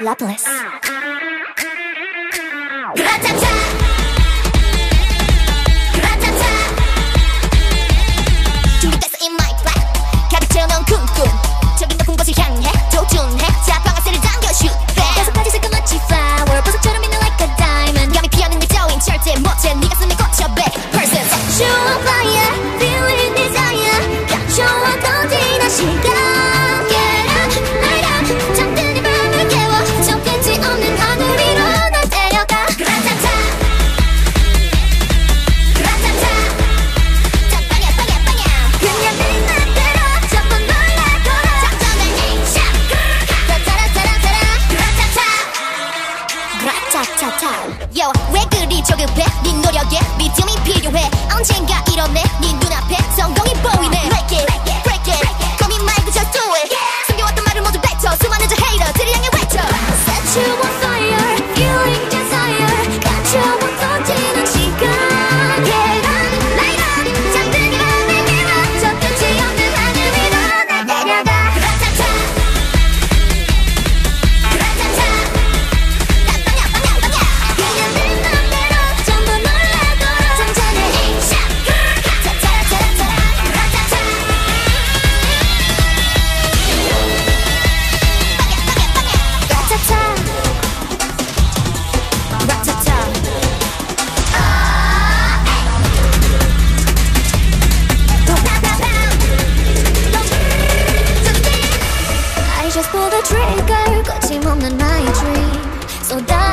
Loveless. 차차차 Yo 왜 그리 조급해? 네 노력에 믿음이 필요 туда